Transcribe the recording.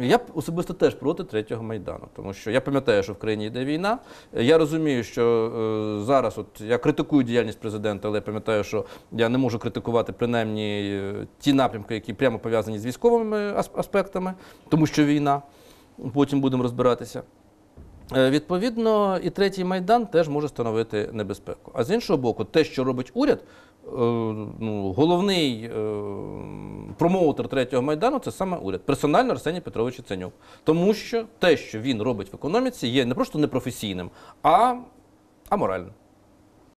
Я особисто теж проти третього майдану, тому що я пам'ятаю, що в країні йде війна. Я розумію, що е, зараз, от я критикую діяльність президента, але я пам'ятаю, що я не можу критикувати принаймні е, ті напрямки, які прямо пов'язані з військовими ас- аспектами, тому що війна. Потім будемо розбиратися. Е, Відповідно, і третій майдан теж може становити небезпеку. А з іншого боку, те, що робить уряд, е, ну, головний е, промоутер третього майдану це саме уряд. Персонально Арсеній Петрович Яценюк. Тому що те, що він робить в економіці, є не просто непрофесійним, а аморальним.